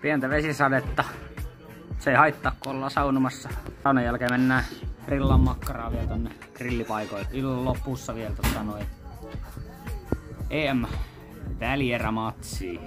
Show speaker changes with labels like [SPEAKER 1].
[SPEAKER 1] Pientä vesisadetta. Se ei haittaa, kun ollaan saunumassa. Saunan jälkeen mennään grillan makkaraa vielä tonne grillipaikoille. Illan lopussa vielä tota noin EM välierämatsi.